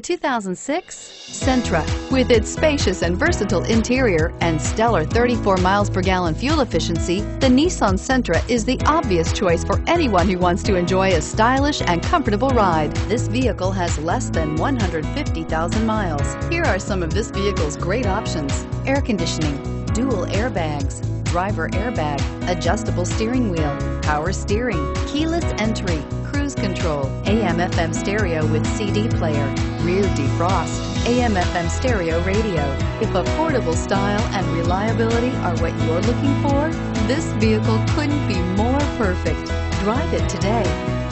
2006 Sentra. With its spacious and versatile interior and stellar 34 miles per gallon fuel efficiency, the Nissan Sentra is the obvious choice for anyone who wants to enjoy a stylish and comfortable ride. This vehicle has less than 150,000 miles. Here are some of this vehicle's great options. Air conditioning, dual airbags, driver airbag, adjustable steering wheel, power steering, keyless entry, control, AM FM stereo with CD player, rear defrost, AM FM stereo radio. If affordable style and reliability are what you're looking for, this vehicle couldn't be more perfect. Drive it today.